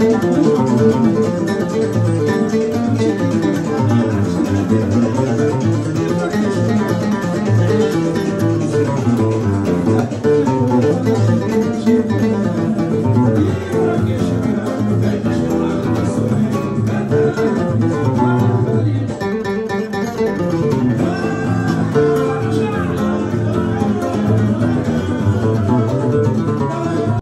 Müzik